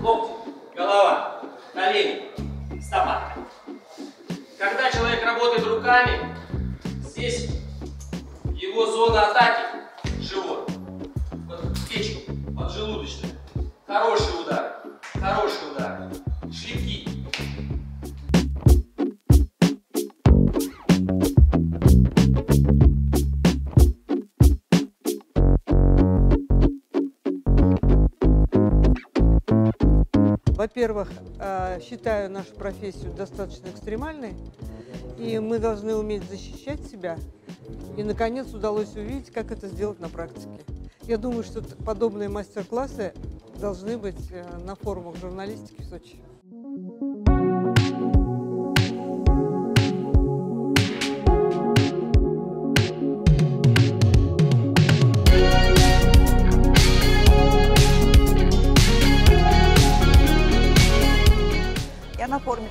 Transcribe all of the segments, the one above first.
локти, голова, колени, стопа. Когда человек работает руками, здесь его зона атаки – живот, вот печку, поджелудочная. Хороший Во-первых, э, считаю нашу профессию достаточно экстремальной, и мы должны уметь защищать себя. И, наконец, удалось увидеть, как это сделать на практике. Я думаю, что подобные мастер-классы должны быть э, на форумах журналистики в Сочи.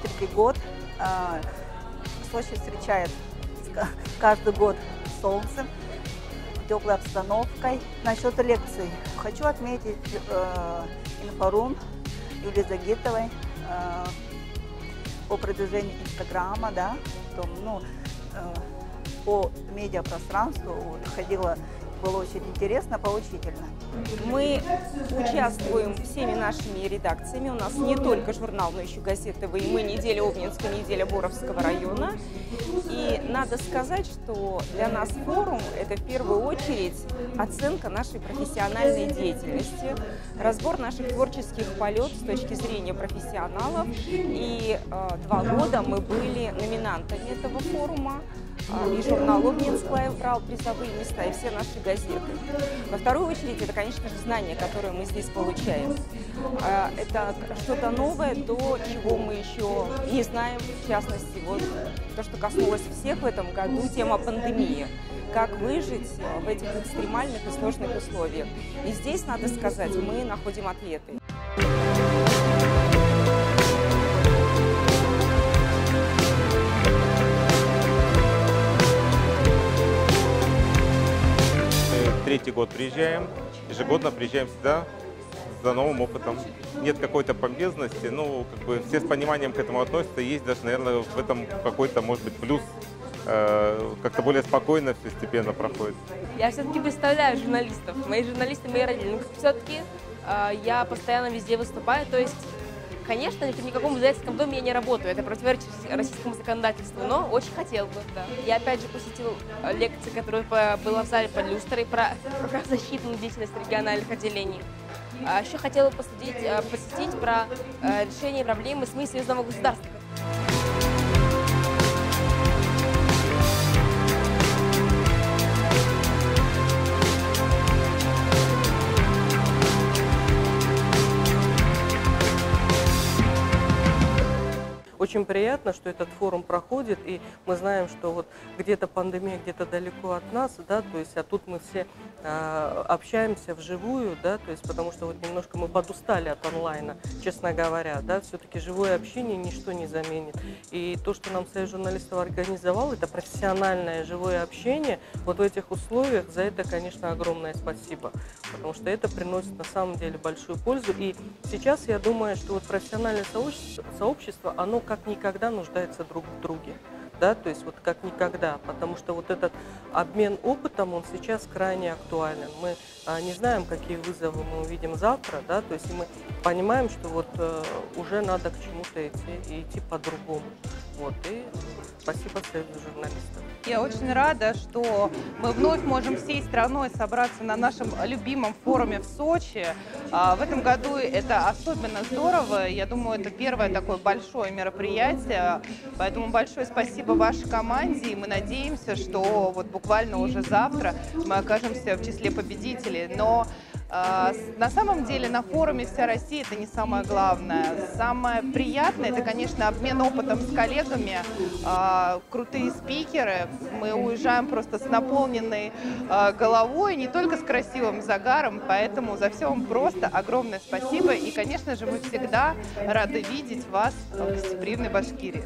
Третий год. А, Сочи встречает каждый год солнцем, теплой обстановкой. Насчет лекций хочу отметить э, инфорум Юлии Загитовой э, по продвижению Инстаграма, да, то, ну, э, по медиапространству вот, ходила было очень интересно, поучительно. Мы участвуем всеми нашими редакциями. У нас не только журнал, но еще газеты «Вы» и мы, неделя Обнинска, неделя Боровского района. И надо сказать, что для нас форум – это в первую очередь оценка нашей профессиональной деятельности, разбор наших творческих полетов с точки зрения профессионалов. И э, два года мы были номинантами этого форума. А, и журнал «Обнинск Лайв» брал призовые места, и все наши газеты. Во вторую очередь, это, конечно же, знания, которые мы здесь получаем. А, это что-то новое, то, чего мы еще не знаем, в частности, вот то, что коснулось всех в этом году, тема пандемии как выжить в этих экстремальных и сложных условиях. И здесь, надо сказать, мы находим ответы. Третий год приезжаем, ежегодно приезжаем сюда за новым опытом. Нет какой-то помпезности, ну, как бы все с пониманием к этому относятся, есть даже, наверное, в этом какой-то, может быть, плюс э, как-то более спокойно все постепенно проходит. Я все-таки представляю журналистов. Мои журналисты, мои родители. Но все-таки э, я постоянно везде выступаю, то есть Конечно, в никаком издательском доме я не работаю, это противоречит российскому законодательству, но очень хотел бы. Да. Я опять же посетил э, лекции, которая была в зале под люстрой про правозащитную деятельность региональных отделений. А еще хотела посетить, э, посетить про э, решение проблемы СМИ союзного государства. Очень приятно, что этот форум проходит, и мы знаем, что вот где-то пандемия, где-то далеко от нас, да, то есть, а тут мы все э, общаемся вживую, да, то есть, потому что вот немножко мы подустали от онлайна, честно говоря, да, все-таки живое общение ничто не заменит. И то, что нам Союз журналистов организовал, это профессиональное живое общение, вот в этих условиях, за это, конечно, огромное спасибо, потому что это приносит на самом деле большую пользу. И сейчас я думаю, что вот профессиональное сообщество, сообщество оно как никогда нуждается друг в друге. Да, то есть вот как никогда, потому что вот этот обмен опытом, он сейчас крайне актуален. Мы а, не знаем, какие вызовы мы увидим завтра, да, то есть мы понимаем, что вот э, уже надо к чему-то идти и идти по-другому. Вот, и спасибо Союзу журналистов. Я очень рада, что мы вновь можем всей страной собраться на нашем любимом форуме в Сочи. А, в этом году это особенно здорово. Я думаю, это первое такое большое мероприятие. Поэтому большое спасибо вашей команде. И мы надеемся, что вот буквально уже завтра мы окажемся в числе победителей. Но на самом деле на форуме «Вся Россия» это не самое главное. Самое приятное – это, конечно, обмен опытом с коллегами, а, крутые спикеры. Мы уезжаем просто с наполненной а, головой, не только с красивым загаром, поэтому за все вам просто огромное спасибо. И, конечно же, мы всегда рады видеть вас в гостеприимной Башкирии.